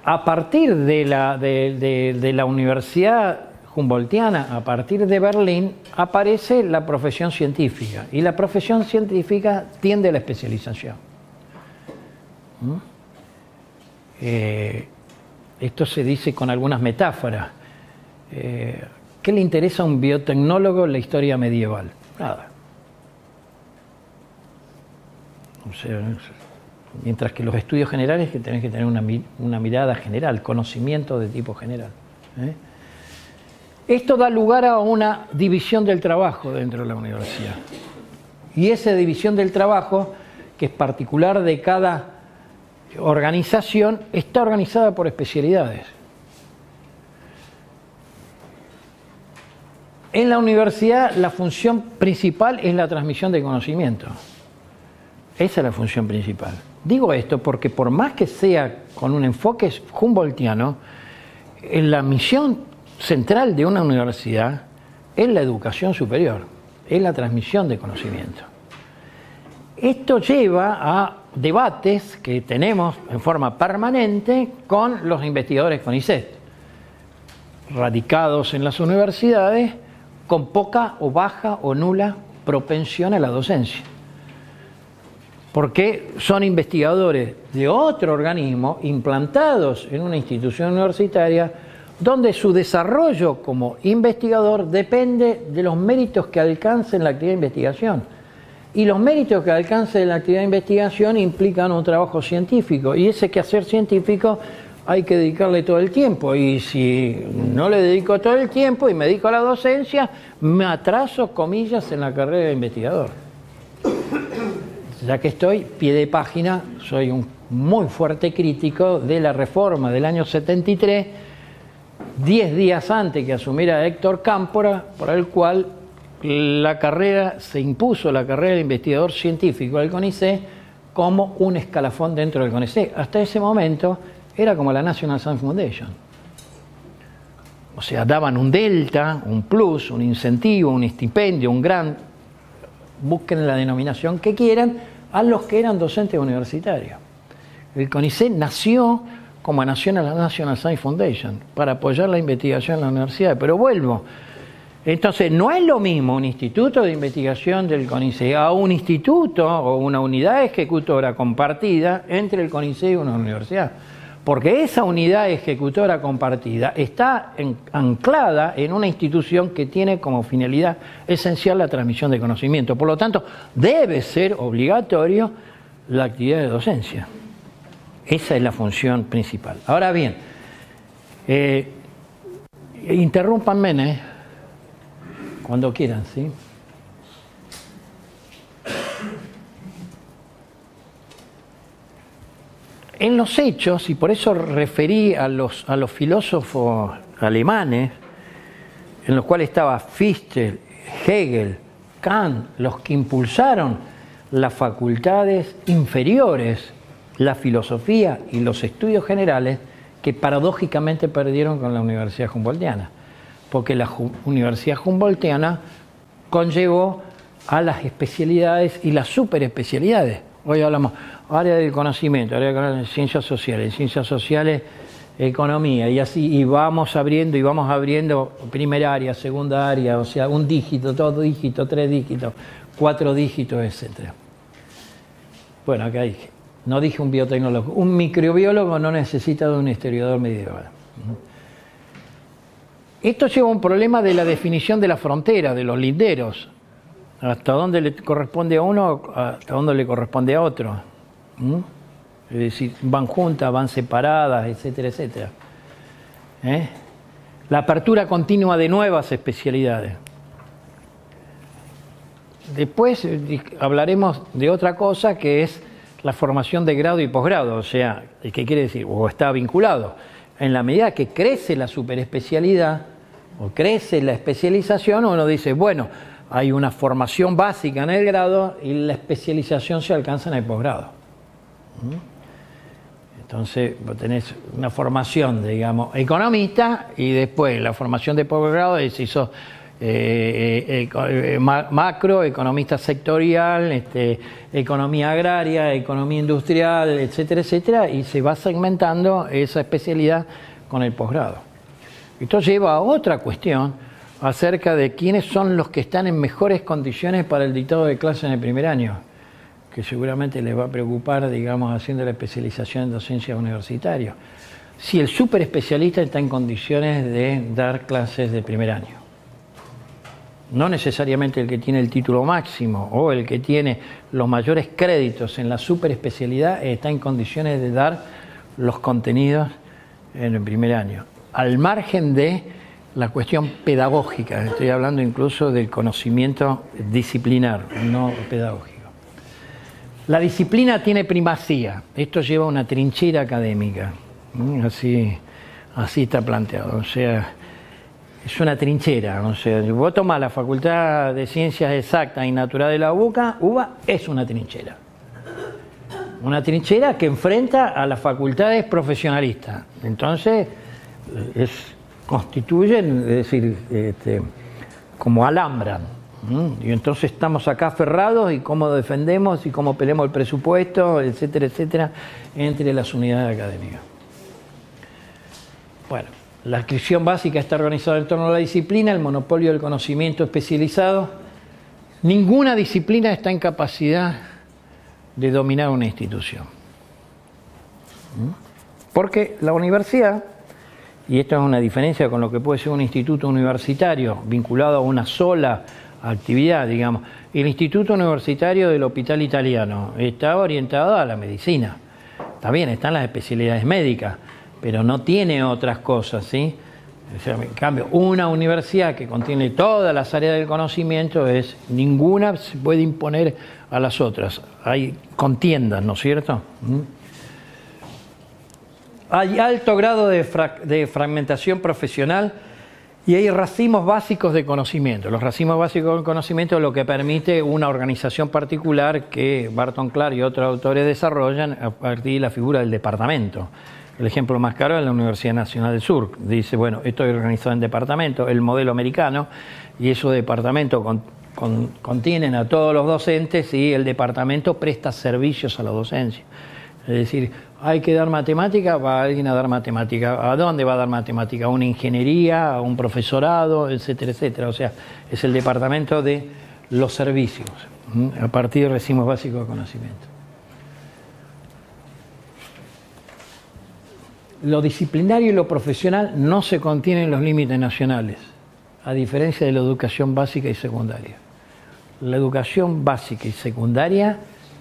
a partir de la, de la universidad Humboldtiana, a partir de Berlín, aparece la profesión científica y la profesión científica tiende a la especialización. ¿Mm? Eh, esto se dice con algunas metáforas. Eh, ¿Qué le interesa a un biotecnólogo la historia medieval? Nada. Mientras que los estudios generales que tenés que tener una, mirada general, conocimiento de tipo general. ¿eh? Esto da lugar a una división del trabajo dentro de la universidad. Y esa división del trabajo, que es particular de cada organización, está organizada por especialidades. En la universidad la función principal es la transmisión de conocimiento. Esa es la función principal. Digo esto porque por más que sea con un enfoque humboldtiano, en la misión central de una universidad es la educación superior, es la transmisión de conocimiento. Esto lleva a debates que tenemos en forma permanente con los investigadores CONICET, radicados en las universidades con poca o baja o nula propensión a la docencia. Porque son investigadores de otro organismo implantados en una institución universitaria donde su desarrollo como investigador depende de los méritos que alcance en la actividad de investigación. Y los méritos que alcance en la actividad de investigación implican un trabajo científico. Y ese quehacer científico hay que dedicarle todo el tiempo. Y si no le dedico todo el tiempo y me dedico a la docencia, me atraso, comillas, en la carrera de investigador. Ya que estoy, pie de página, soy un muy fuerte crítico de la reforma del año 73 diez días antes que asumiera Héctor Cámpora, por el cual la carrera se impuso la carrera de investigador científico del CONICET como un escalafón dentro del CONICET. Hasta ese momento era como la National Science Foundation. O sea, daban un delta, un plus, un incentivo, un estipendio, un gran, busquen la denominación que quieran, a los que eran docentes universitarios. El CONICET nació como nación a la National Science Foundation para apoyar la investigación en la universidad. Pero vuelvo. Entonces, no es lo mismo un instituto de investigación del CONICET a un instituto o una unidad ejecutora compartida entre el CONICET y una universidad. Porque esa unidad ejecutora compartida está anclada en una institución que tiene como finalidad esencial la transmisión de conocimiento. Por lo tanto, debe ser obligatorio la actividad de docencia. Esa es la función principal. Ahora bien, eh, interrúmpanme ¿eh? cuando quieran, ¿sí? En los hechos, y por eso referí a los, a los filósofos alemanes, en los cuales estaba Fichte, Hegel, Kant, los que impulsaron las facultades inferiores la filosofía y los estudios generales que paradójicamente perdieron con la Universidad Humboldtiana, porque la Universidad Humboldtiana conllevó a las especialidades y las superespecialidades. Hoy hablamos área del conocimiento, área de ciencias sociales, ciencias sociales, economía, y así, y vamos abriendo y vamos abriendo primera área, segunda área, o sea, un dígito, dos dígitos, tres dígitos, cuatro dígitos, etc. Bueno, acá hay No dije un biotecnólogo. Un microbiólogo no necesita de un historiador medieval. Esto lleva a un problema de la definición de la frontera, de los linderos. Hasta dónde le corresponde a uno, hasta dónde le corresponde a otro. Es decir, van juntas, van separadas, etcétera, etcétera. ¿Eh? La apertura continua de nuevas especialidades. Después eh, hablaremos de otra cosa que es la formación de grado y posgrado, o sea, ¿qué quiere decir? O está vinculado. En la medida que crece la superespecialidad o crece la especialización, uno dice, bueno, hay una formación básica en el grado y la especialización se alcanza en el posgrado. ¿Mm? Entonces, vos tenés una formación, digamos, economista y después la formación de posgrado es eh, eh, eh, macro, economista sectorial, este, economía agraria, economía industrial, etcétera, etcétera, y se va segmentando esa especialidad con el posgrado. Esto lleva a otra cuestión acerca de quiénes son los que están en mejores condiciones para el dictado de clase en el primer año, que seguramente les va a preocupar, digamos, haciendo la especialización en docencia universitaria. Si el super especialista está en condiciones de dar clases de primer año no necesariamente el que tiene el título máximo o el que tiene los mayores créditos en la superespecialidad está en condiciones de dar los contenidos en el primer año. Al margen de la cuestión pedagógica, estoy hablando incluso del conocimiento disciplinar, no pedagógico. La disciplina tiene primacía, esto lleva a una trinchera académica, así, así está planteado. O sea, es una trinchera. O sea, si vos tomás la Facultad de Ciencias Exactas y Naturales de la UBA, UBA es una trinchera. Una trinchera que enfrenta a las facultades profesionalistas. Entonces, es, constituyen, es decir, este, como alambran. Y entonces estamos acá aferrados y cómo defendemos y cómo peleamos el presupuesto, etcétera, etcétera, entre las unidades académicas. Bueno. La inscripción básica está organizada en torno a la disciplina, el monopolio del conocimiento especializado. Ninguna disciplina está en capacidad de dominar una institución. Porque la universidad, y esto es una diferencia con lo que puede ser un instituto universitario vinculado a una sola actividad, digamos, el instituto universitario del hospital italiano está orientado a la medicina. Está bien, están las especialidades médicas, pero no tiene otras cosas, ¿sí? en cambio, una universidad que contiene todas las áreas del conocimiento es ninguna se puede imponer a las otras. Hay contiendas, ¿no es cierto? ¿Mm? Hay alto grado de, fragmentación profesional y hay racimos básicos de conocimiento. Los racimos básicos de conocimiento es lo que permite una organización particular que Barton Clark y otros autores desarrollan a partir de la figura del departamento. El ejemplo más claro es la Universidad Nacional del Sur. Dice, bueno, estoy organizado en departamentos, el modelo americano, y esos departamentos contienen a todos los docentes y el departamento presta servicios a la docencia. Es decir, hay que dar matemática, va alguien a dar matemática. ¿A dónde va a dar matemática? ¿A una ingeniería? ¿A un profesorado? Etcétera, etcétera. O sea, es el departamento de los servicios, a partir de recimos básicos de conocimiento. lo disciplinario y lo profesional no se contienen en los límites nacionales, a diferencia de la educación básica y secundaria. La educación básica y secundaria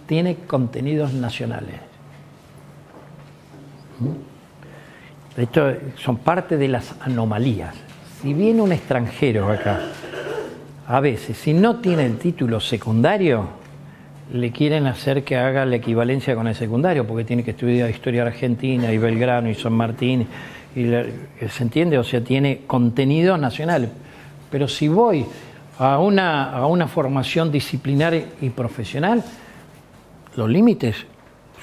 tiene contenidos nacionales. ¿Mm? Esto son parte de las anomalías. Si viene un extranjero acá, a veces, si no tiene el título secundario, le quieren hacer que haga la equivalencia con el secundario, porque tiene que estudiar historia argentina y Belgrano y San Martín, y ¿se entiende? O sea, tiene contenido nacional. Pero si voy a una, a una formación disciplinar y profesional, los límites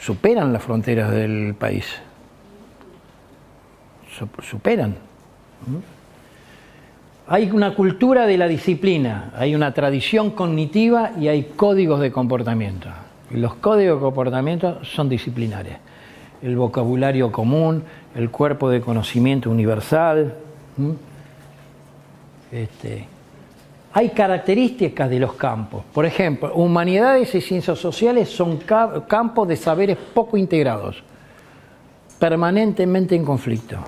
superan las fronteras del país. Superan. Hay una cultura de la disciplina, hay una tradición cognitiva y hay códigos de comportamiento. Los códigos de comportamiento son disciplinares. El vocabulario común, el cuerpo de conocimiento universal. Este, hay características de los campos. Por ejemplo, humanidades y ciencias sociales son campos de saberes poco integrados, permanentemente en conflicto.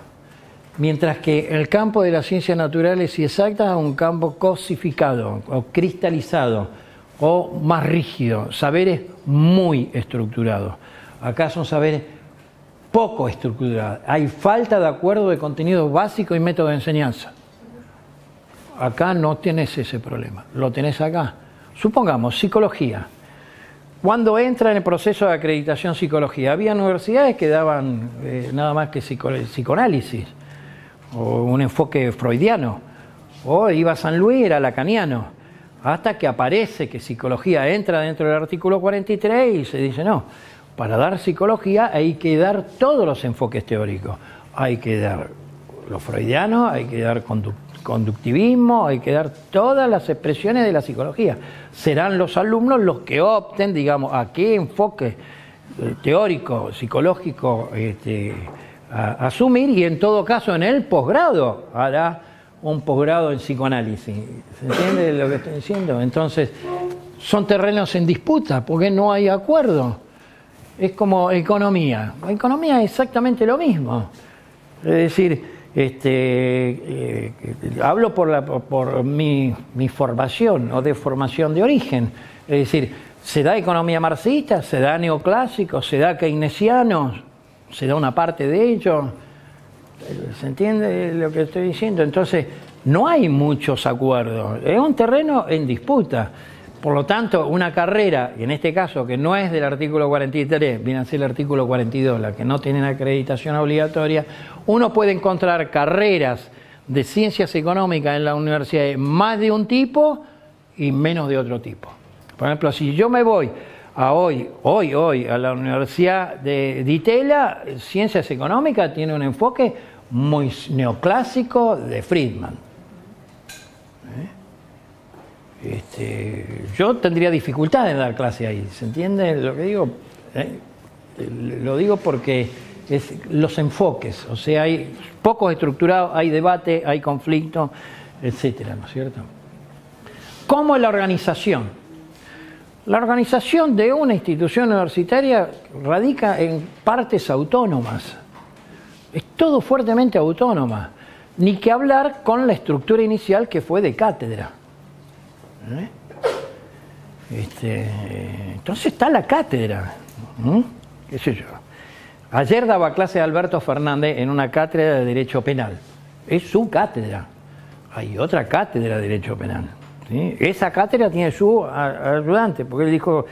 Mientras que el campo de las ciencias naturales y exactas es un campo cosificado o cristalizado o más rígido, saberes muy estructurados. Acá son saberes poco estructurados. Hay falta de acuerdo de contenido básico y método de enseñanza. Acá no tienes ese problema, lo tenés acá. Supongamos, psicología. Cuando entra en el proceso de acreditación psicología, había universidades que daban eh, nada más que psicoanálisis, o un enfoque freudiano, o iba San Luis, era lacaniano, hasta que aparece que psicología entra dentro del artículo 43 y se dice, no, para dar psicología hay que dar todos los enfoques teóricos, hay que dar los freudianos, hay que dar conductivismo, hay que dar todas las expresiones de la psicología. Serán los alumnos los que opten, digamos, a qué enfoque eh, teórico, psicológico este, asumir y en todo caso en el posgrado hará un posgrado en psicoanálisis. ¿Se entiende lo que estoy diciendo? Entonces, son terrenos en disputa porque no hay acuerdo. Es como economía. La economía es exactamente lo mismo. Es decir, este, eh, hablo por, la, por mi, mi, formación o de formación de origen. Es decir, se da economía marxista, se da neoclásico, se da keynesiano, se da una parte de ello. ¿Se entiende lo que estoy diciendo? Entonces, no hay muchos acuerdos. Es un terreno en disputa. Por lo tanto, una carrera, en este caso que no es del artículo 43, viene a ser el artículo 42, la que no tienen acreditación obligatoria, uno puede encontrar carreras de ciencias económicas en la universidad más de un tipo y menos de otro tipo. Por ejemplo, si yo me voy a hoy, hoy, hoy, a la Universidad de Ditela, Ciencias Económicas tiene un enfoque muy neoclásico de Friedman. Este, yo tendría dificultad en dar clase ahí, ¿se entiende lo que digo? Eh, lo digo porque es los enfoques, o sea, hay poco estructurado, hay debate, hay conflicto, etcétera, ¿no es cierto? ¿Cómo es la organización? La organización de una institución universitaria radica en partes autónomas. Es todo fuertemente autónoma. Ni que hablar con la estructura inicial que fue de cátedra. ¿Eh? Este, entonces está la cátedra. Ayer daba clase Alberto Fernández en una cátedra de Derecho Penal. Es su cátedra. Hay otra cátedra de Derecho Penal. Esa cátedra tiene su ayudante, porque él dijo,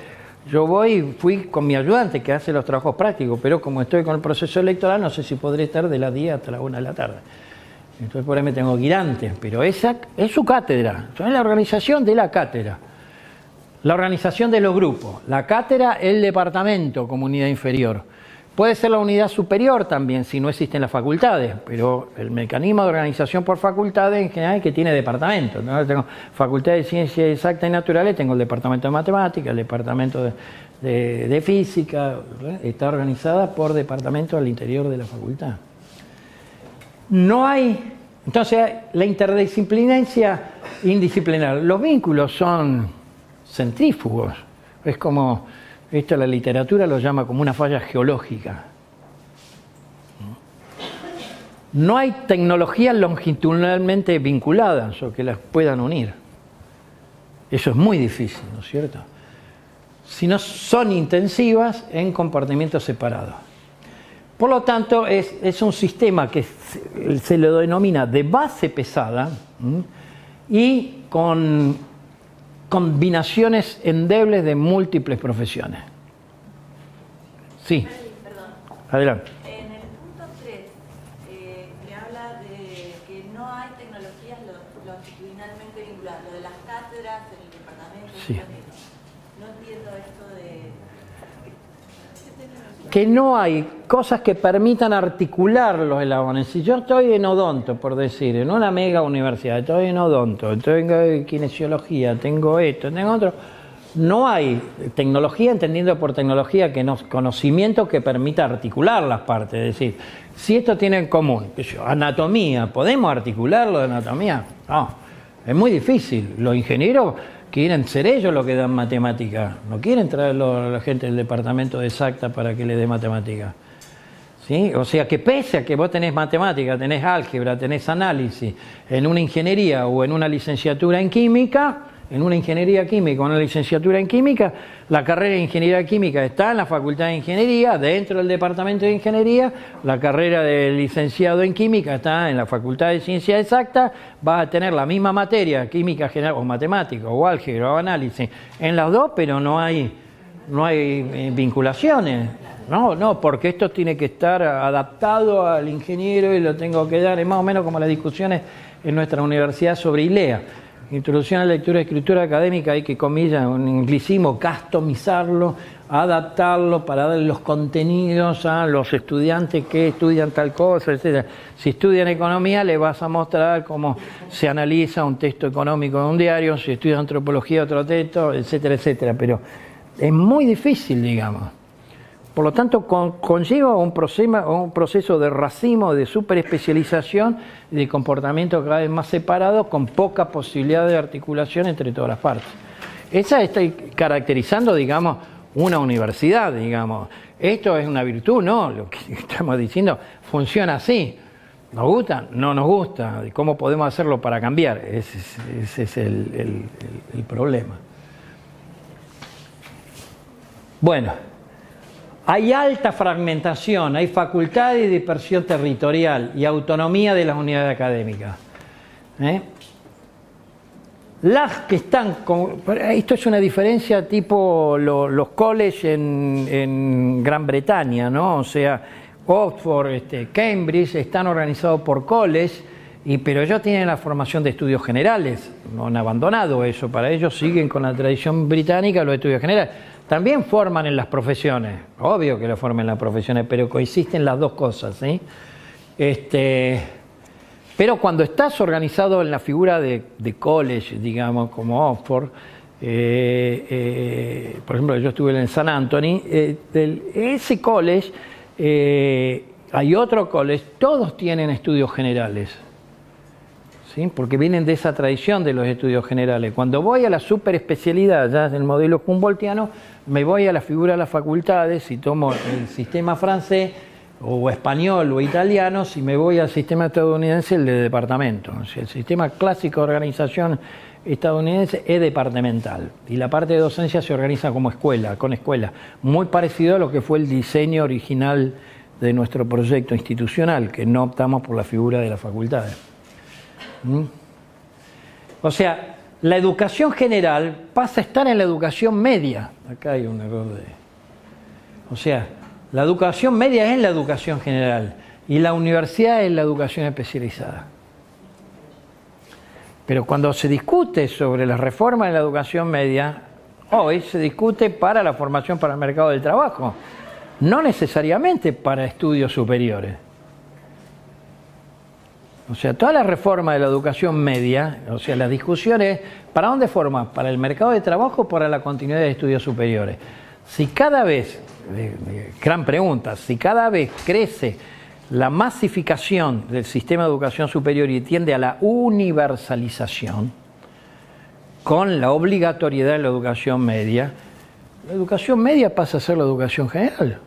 yo voy, fui con mi ayudante que hace los trabajos prácticos, pero como estoy con el proceso electoral, no sé si podré estar de las 10 hasta las 1 de la tarde. Entonces por ahí me tengo que ir antes, pero esa es su cátedra, es la organización de la cátedra. La organización de los grupos, la cátedra, el departamento como unidad inferior. Puede ser la unidad superior también si no existen las facultades, pero el mecanismo de organización por facultades en general es que tiene departamentos. Tengo facultad de ciencias exactas y naturales, tengo el departamento de matemáticas, el departamento de, física, está organizada por departamentos al interior de la facultad. No hay, entonces, la interdisciplinancia indisciplinar. Los vínculos son centrífugos. Es como, esto la literatura lo llama como una falla geológica. No hay tecnologías longitudinalmente vinculadas o que las puedan unir. Eso es muy difícil, ¿no es cierto? Sino son intensivas en compartimientos separados. Por lo tanto, es, un sistema que se, le denomina de base pesada y con combinaciones endebles de múltiples profesiones. Sí. Perdón. Adelante. En el punto 3 eh, me habla de que no hay tecnologías longitudinalmente vinculadas, lo de las cátedras en el departamento. Sí. Que no hay cosas que permitan articular los eslabones. Si yo estoy en odonto, por decir, en una mega universidad, estoy en odonto, tengo kinesiología, tengo esto, tengo otro, no hay tecnología, entendiendo por tecnología que no, conocimiento que permita articular las partes. Es decir, si esto tiene en común, anatomía, ¿podemos articularlo de anatomía? No. Es muy difícil. Los ingenieros quieren ser ellos los que dan matemática, no quieren traerlo a la gente del departamento de exacta para que le dé matemática. ¿Sí? O sea que pese a que vos tenés matemática, tenés álgebra, tenés análisis en una ingeniería o en una licenciatura en química, en una ingeniería química una licenciatura en química, la carrera de ingeniería química está en la Facultad de Ingeniería, dentro del Departamento de Ingeniería, la carrera de licenciado en química está en la Facultad de Ciencia Exacta, va a tener la misma materia, química general o matemática o álgebra o análisis, en las dos, pero no hay, no hay eh, vinculaciones. No, no, porque esto tiene que estar adaptado al ingeniero y lo tengo que dar, es más o menos como las discusiones en nuestra universidad sobre ILEA Introducción a la lectura y escritura académica, hay que, comillas, un anglicismo, customizarlo, adaptarlo para dar los contenidos a los estudiantes que estudian tal cosa, etc. Si estudian economía, le vas a mostrar cómo se analiza un texto económico de un diario, si estudian antropología, otro texto, etcétera, etcétera. Pero es muy difícil, digamos. Por lo tanto, conlleva un proceso, de racimo, de superespecialización de comportamiento cada vez más separado, con poca posibilidad de articulación entre todas las partes. Esa está caracterizando, digamos, una universidad, digamos. Esto es una virtud, no, lo que estamos diciendo funciona así. ¿Nos gusta? No nos gusta. ¿Cómo podemos hacerlo para cambiar? Ese, es el problema. Bueno. Hay alta fragmentación, hay facultad y dispersión territorial y autonomía de las unidades académicas. ¿eh? Las que están, esto es una diferencia tipo los colleges en, Gran Bretaña, ¿no? O sea, Oxford, este, Cambridge están organizados por colleges, y, pero ellos tienen la formación de estudios generales, no han abandonado eso, para ellos siguen con la tradición británica los estudios generales también forman en las profesiones, obvio que lo forman en las profesiones, pero coexisten las dos cosas. ¿sí? Este, pero cuando estás organizado en la figura de, college, digamos, como Oxford, eh, eh, por ejemplo, yo estuve en San Anthony, eh, ese college, hay otro college, todos tienen estudios generales porque vienen de esa tradición de los estudios generales. Cuando voy a la superespecialidad, ya del modelo Humboldtiano, me voy a la figura de las facultades y tomo el sistema francés o español o italiano, si me voy al sistema estadounidense, el de departamento. el sistema clásico de organización estadounidense es departamental y la parte de docencia se organiza como escuela, con escuela, muy parecido a lo que fue el diseño original de nuestro proyecto institucional, que no optamos por la figura de las facultades. ¿Mm? O sea, la educación general pasa a estar en la educación media. Acá hay un error de... O sea, la educación media es la educación general y la universidad es la educación especializada. Pero cuando se discute sobre la reforma de la educación media, hoy se discute para la formación para el mercado del trabajo, no necesariamente para estudios superiores. O sea, toda la reforma de la educación media, o sea, la discusión es, ¿para dónde forma? ¿Para el mercado de trabajo o para la continuidad de estudios superiores? Si cada vez, gran pregunta, si cada vez crece la masificación del sistema de educación superior y tiende a la universalización, con la obligatoriedad de la educación media, la educación media pasa a ser la educación general,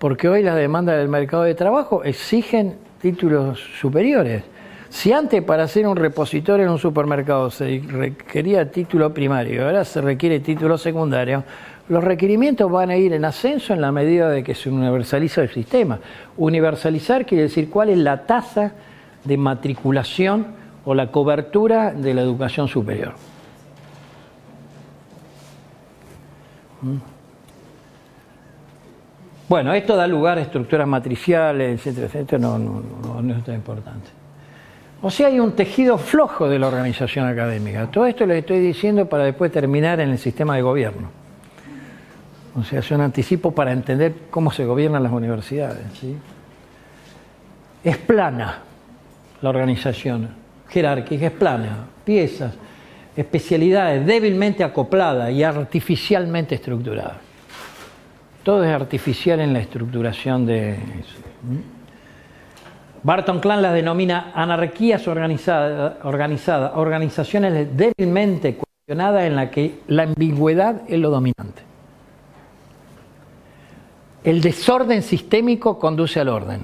porque hoy las demandas del mercado de trabajo exigen títulos superiores. Si antes para ser un repositorio en un supermercado se requería título primario, ahora se requiere título secundario, los requerimientos van a ir en ascenso en la medida de que se universaliza el sistema. Universalizar quiere decir cuál es la tasa de matriculación o la cobertura de la educación superior. ¿Mm? Bueno, esto da lugar a estructuras matriciales, etcétera, etcétera, no, no, no, es tan importante. O sea, hay un tejido flojo de la organización académica. Todo esto lo estoy diciendo para después terminar en el sistema de gobierno. O sea, es un anticipo para entender cómo se gobiernan las universidades. Es plana la organización, jerárquica, es plana, piezas, especialidades débilmente acopladas y artificialmente estructuradas. Todo es artificial en la estructuración de. Barton Klein las denomina anarquías organizadas, organizada, organizaciones débilmente cuestionadas en la que la ambigüedad es lo dominante. El desorden sistémico conduce al orden.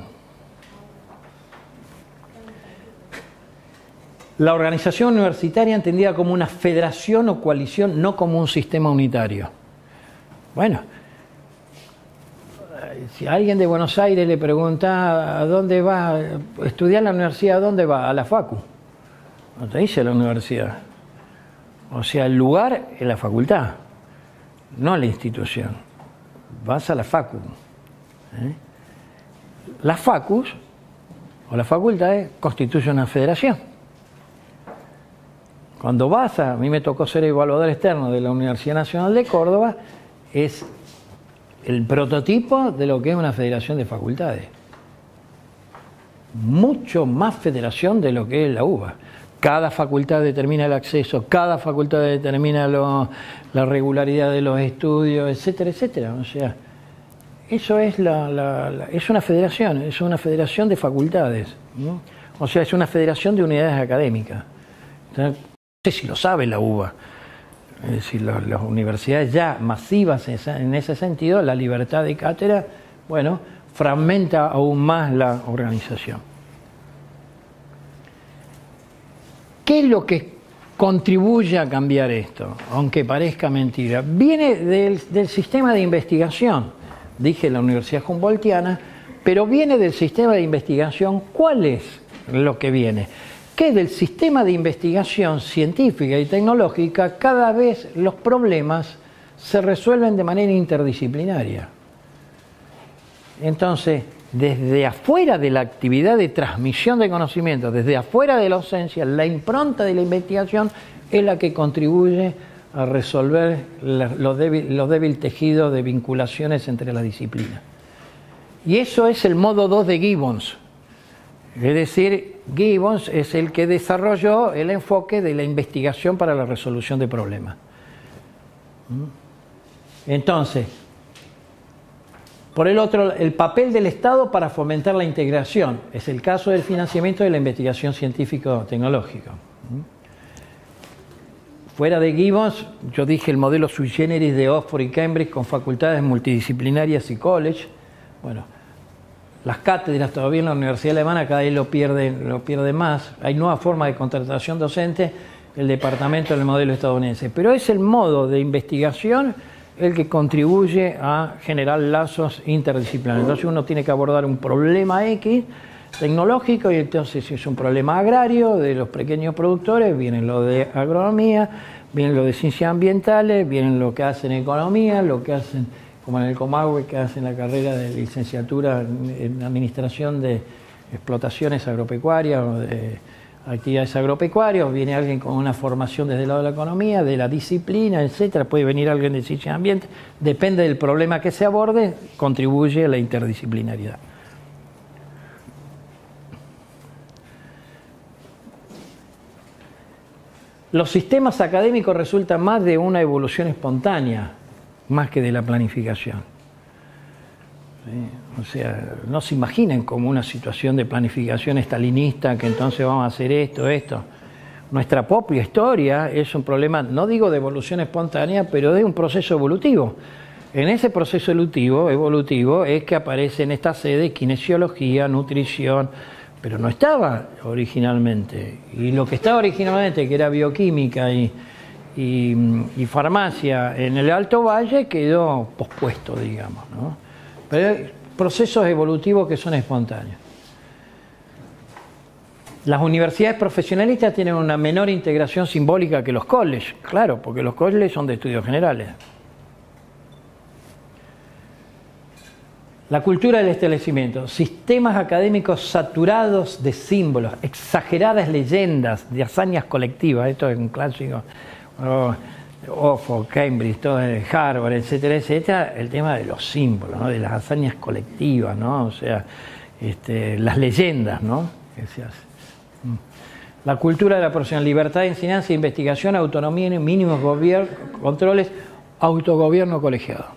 La organización universitaria entendida como una federación o coalición, no como un sistema unitario. Bueno, si alguien de Buenos Aires le pregunta a dónde va estudiar la universidad, ¿a dónde va? A la FACU. No te dice la universidad. O sea, el lugar es la facultad, no la institución. Vas a la FACU. ¿eh? Las FACUs o las facultades constituyen una federación. Cuando vas a, a mí me tocó ser evaluador externo de la Universidad Nacional de Córdoba, es el prototipo de lo que es una federación de facultades. Mucho más federación de lo que es la UBA. Cada facultad determina el acceso, cada facultad determina la regularidad de los estudios, etcétera, etcétera. O sea, eso es, la, es una federación, es una federación de facultades. O sea, es una federación de unidades académicas. no sé si lo sabe la UBA es decir, las universidades ya masivas en ese sentido, la libertad de cátedra, bueno, fragmenta aún más la organización. ¿Qué es lo que contribuye a cambiar esto? Aunque parezca mentira. Viene del, del sistema de investigación, dije la Universidad Humboldtiana, pero viene del sistema de investigación. ¿Cuál es lo que viene? Que del sistema de investigación científica y tecnológica cada vez los problemas se resuelven de manera interdisciplinaria. Entonces, desde afuera de la actividad de transmisión de conocimiento, desde afuera de la ausencia, la impronta de la investigación es la que contribuye a resolver los débiles tejidos de vinculaciones entre las disciplinas. Y eso es el modo 2 de Gibbons. Es decir, Gibbons es el que desarrolló el enfoque de la investigación para la resolución de problemas. ¿Mm? Entonces, por el otro, el papel del Estado para fomentar la integración es el caso del financiamiento de la investigación científico-tecnológica. ¿Mm? Fuera de Gibbons, yo dije el modelo sui generis de Oxford y Cambridge con facultades multidisciplinarias y college. Bueno, las cátedras todavía en la Universidad Alemana cada vez lo pierde, lo pierde más. Hay nueva forma de contratación docente, el departamento del modelo estadounidense. Pero es el modo de investigación el que contribuye a generar lazos interdisciplinarios. Entonces uno tiene que abordar un problema X tecnológico y entonces si es un problema agrario de los pequeños productores, viene lo de agronomía, viene lo de ciencias ambientales, viene lo que hacen economía, lo que hacen como en el Comahue que hacen la carrera de licenciatura en administración de explotaciones agropecuarias o de actividades agropecuarias, viene alguien con una formación desde el lado de la economía, de la disciplina, etcétera, puede venir alguien de ciencia y ambiente, depende del problema que se aborde, contribuye a la interdisciplinariedad. Los sistemas académicos resultan más de una evolución espontánea más que de la planificación. O sea, no se imaginen como una situación de planificación estalinista que entonces vamos a hacer esto, esto. Nuestra propia historia es un problema, no digo de evolución espontánea, pero de un proceso evolutivo. En ese proceso evolutivo, evolutivo es que aparece en esta sede kinesiología, nutrición, pero no estaba originalmente. Y lo que estaba originalmente, que era bioquímica y, y, farmacia en el Alto Valle quedó pospuesto, digamos. ¿no? Pero hay procesos evolutivos que son espontáneos. Las universidades profesionalistas tienen una menor integración simbólica que los colleges, claro, porque los colleges son de estudios generales. La cultura del establecimiento, sistemas académicos saturados de símbolos, exageradas leyendas de hazañas colectivas, esto es un clásico Oxford, Cambridge, todo Harvard, etcétera, etcétera, el tema de los símbolos, de las hazañas colectivas, ¿no? o sea, este, las leyendas ¿no? que se hace. Mm. La cultura de la profesión, libertad de enseñanza, investigación, autonomía, mínimos controles, autogobierno colegiado.